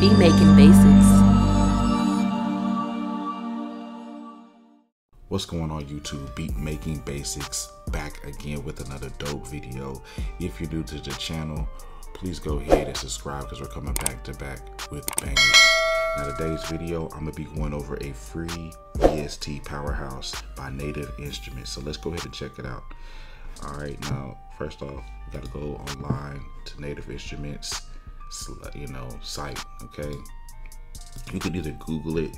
Beat Making Basics. What's going on YouTube? Beat Making Basics back again with another dope video. If you're new to the channel, please go ahead and subscribe because we're coming back to back with bangers. Now today's video, I'm gonna be going over a free VST powerhouse by Native Instruments. So let's go ahead and check it out. All right, now first off, we gotta go online to Native Instruments, you know, site. Okay, you can either Google it,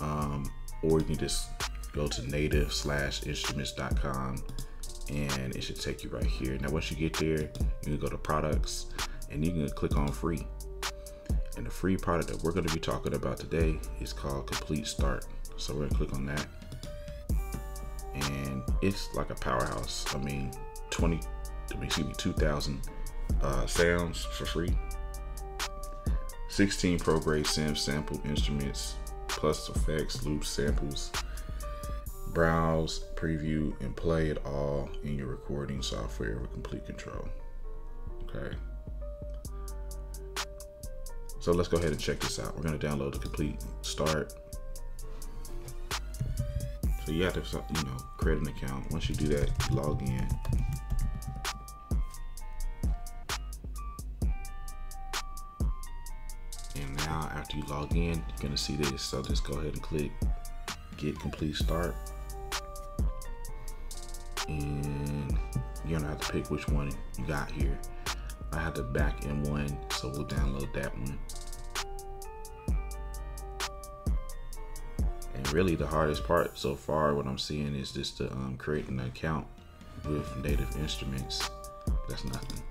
um, or you can just go to native slash instruments.com and it should take you right here. Now, once you get there, you can go to products and you can click on free. And the free product that we're going to be talking about today is called Komplete Start. So we're going to click on that. And it's like a powerhouse. I mean, 20, excuse me, 2,000 uh, sounds for free. 16 pro grade sim sample instruments, plus effects, loops, samples. Browse, preview, and play it all in your recording software with Komplete Kontrol. Okay. So let's go ahead and check this out. We're going to download the Komplete Start. So you have to, you know, create an account. Once you do that, log in. After you log in, you're to see this. So just go ahead and click get Komplete Start. And you're to have to pick which one you got here. I have the back end one, so we'll download that one. And really the hardest part so far, what I'm seeing is just to um, create an account with Native Instruments. That's nothing.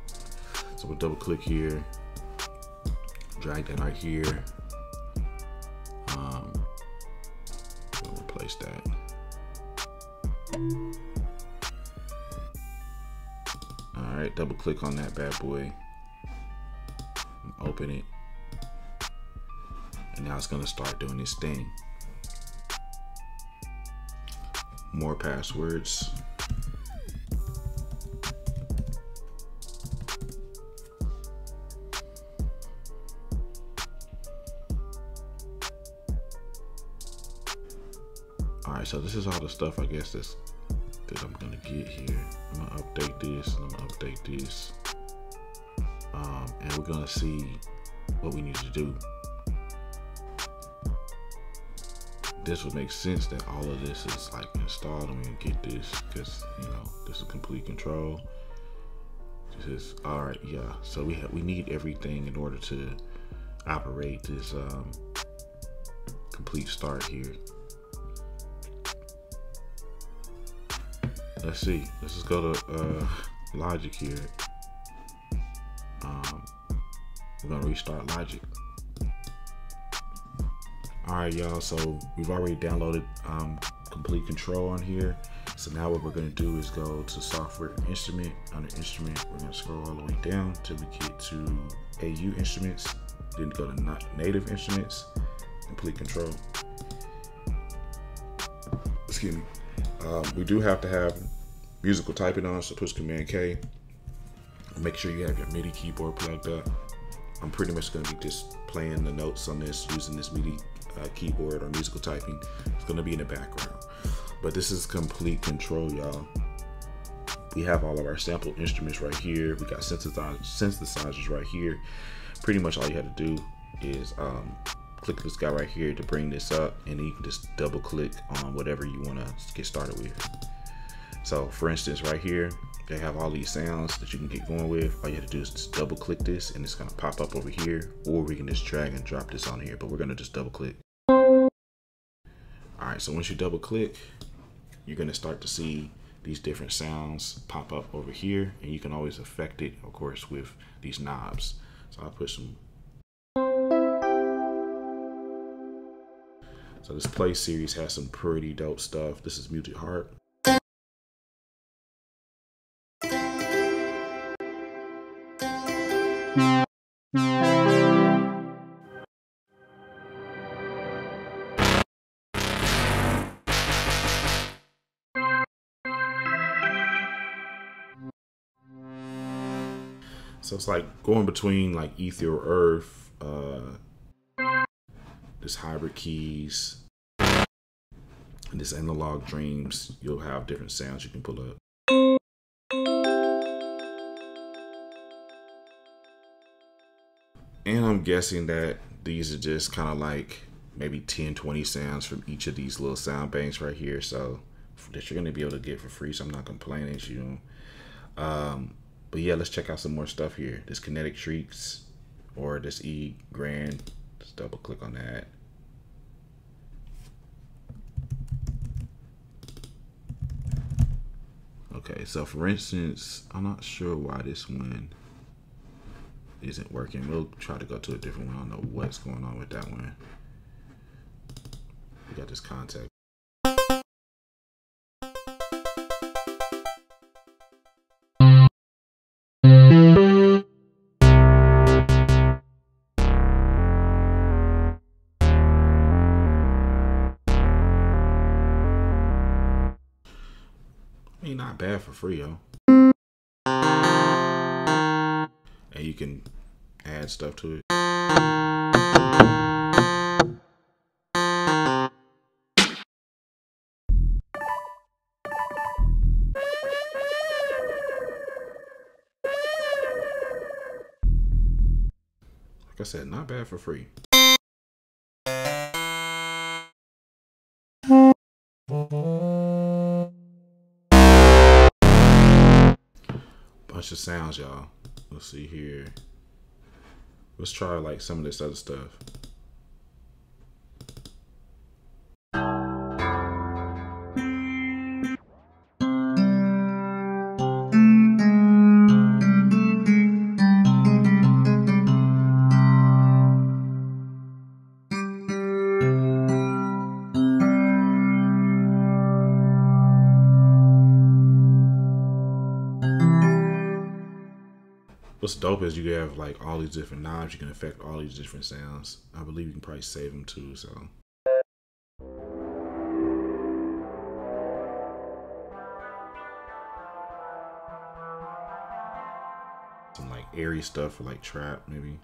So we'll double click here, drag that right here. All right, double click on that bad boy. Open it. And now it's gonna start doing this thing. More passwords. All right, so this is all the stuff I guess that's that I'm gonna get here. I'm gonna update this and I'm gonna update this. Um, and we're gonna see what we need to do. This would make sense that all of this is like installed and we can get this because you know this is Komplete Kontrol. This is all right, yeah. So we have we need everything in order to operate this um, Komplete Start here. Let's see. Let's just go to uh, Logic here. Um, we're gonna restart Logic. All right, y'all. So we've already downloaded um, Komplete Kontrol on here. So now what we're gonna do is go to Software Instrument. Under Instrument, we're gonna scroll all the way down till we get to AU Instruments. Then go to Native Instruments, Komplete Kontrol. Excuse me. Um, we do have to have musical typing on, so push Command K. Make sure you have your MIDI keyboard plugged up. I'm pretty much going to be just playing the notes on this using this MIDI uh, keyboard or musical typing. It's going to be in the background. But this is Komplete Kontrol, y'all. We have all of our sample instruments right here. We got synthesizers right here. Pretty much all you have to do is um, click this guy right here to bring this up and you can just double click on whatever you want to get started with. So for instance, right here, they have all these sounds that you can get going with. All you have to do is just double click this and it's gonna pop up over here, or we can just drag and drop this on here, but we're gonna just double click. All right, so once you double click, you're gonna start to see these different sounds pop up over here and you can always affect it, of course, with these knobs. So I'll put some So this play series has some pretty dope stuff. This is Muted Heart. So it's like going between like Ether Earth uh, this hybrid keys, and this analog dreams. You'll have different sounds you can pull up. And I'm guessing that these are just kind of like maybe 10, 20 sounds from each of these little sound banks right here. So that you're going to be able to get for free. So I'm not complaining to you. Um, but yeah, let's check out some more stuff here. This Kinetic Treats or this E Grand. Double click on that. Okay, so for instance, I'm not sure why this one isn't working. We'll try to go to a different one. I don't know what's going on with that one. We got this Kontakt. Not bad for free, yo. And you can add stuff to it. Like I said, not bad for free. Bunch of sounds, y'all. Let's see here. Let's try like some of this other stuff. What's dope is you have like all these different knobs. You can affect all these different sounds. I believe you can probably save them too. So. Some like airy stuff for like trap maybe.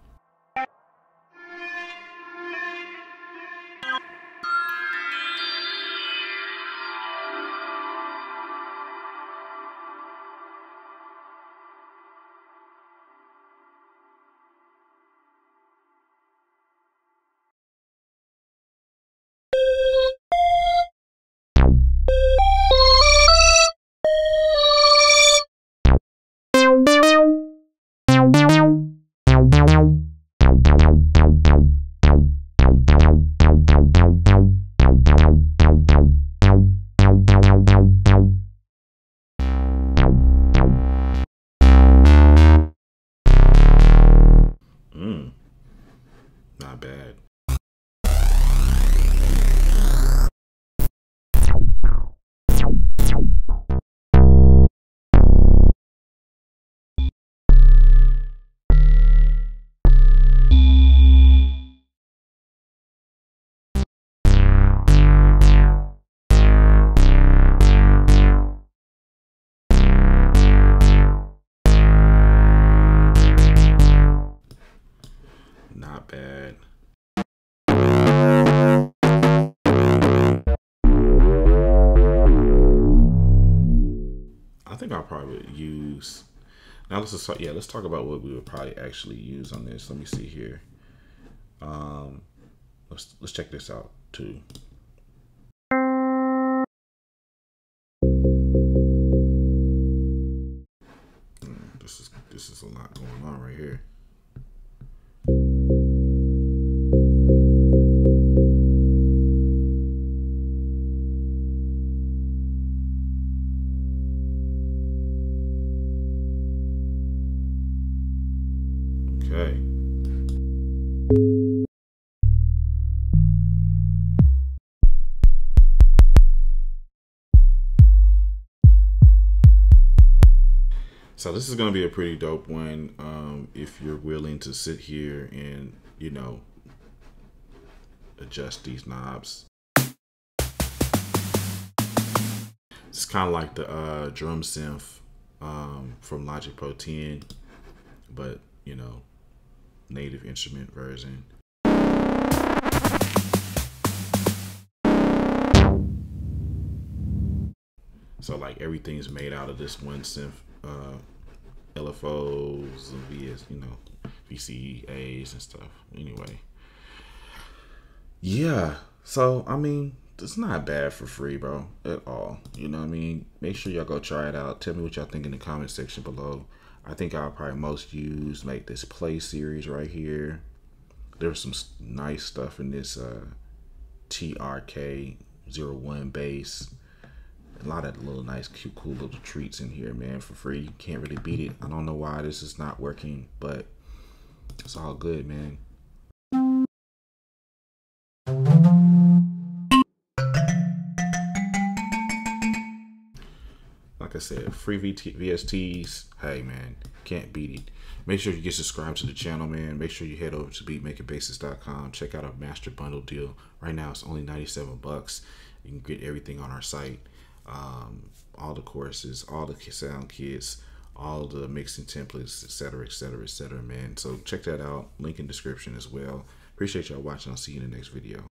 Mm. Not bad. Now let's just talk, yeah, let's talk about what we would probably actually use on this. Let me see here. Um, let's let's check this out too. So this is going to be a pretty dope one um, if you're willing to sit here and, you know, adjust these knobs. It's kind of like the uh, drum synth um, from Logic Pro 10, but, you know, native instrument version. So like everything's made out of this one synth uh, LFOs and VS, you know, VCAs and stuff. Anyway, yeah. So I mean, it's not bad for free, bro, at all. You know what I mean? Make sure y'all go try it out. Tell me what y'all think in the comment section below. I think I'll probably most use like this play series right here. There's some nice stuff in this uh, TRK 01 bass. A lot of little nice, cute, cool little treats in here, man, for free. You can't really beat it. I don't know why this is not working, but it's all good, man. like I said, free VT, VSTs. Hey man, can't beat it. Make sure you get subscribed to the channel, man. Make sure you head over to beatmakingbasics.com. Check out our master bundle deal. Right now, it's only 97 bucks. You can get everything on our site. Um, all the courses, all the sound kits, all the mixing templates, etc., etc., etc. man. So check that out. Link in description as well. Appreciate y'all watching. I'll see you in the next video.